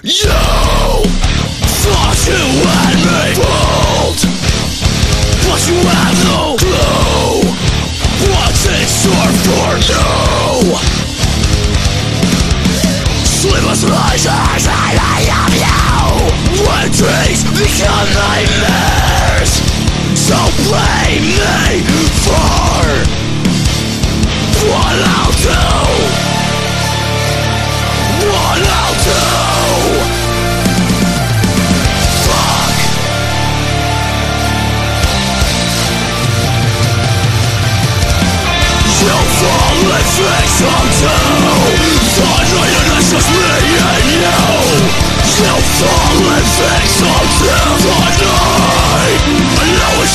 You thought you had me fooled But you had no clue What's in store for you Sleepless nights lie of you When dreams become nightmares! So blame me for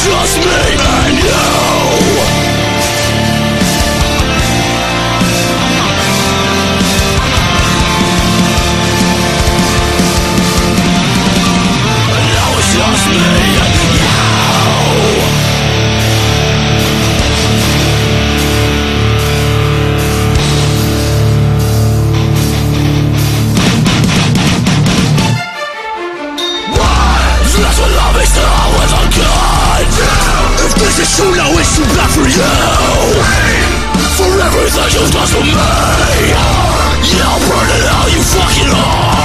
just me and you Is true, it's too bad for you? For everything you've done to me You'll burn it out, you fucking whore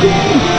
pretend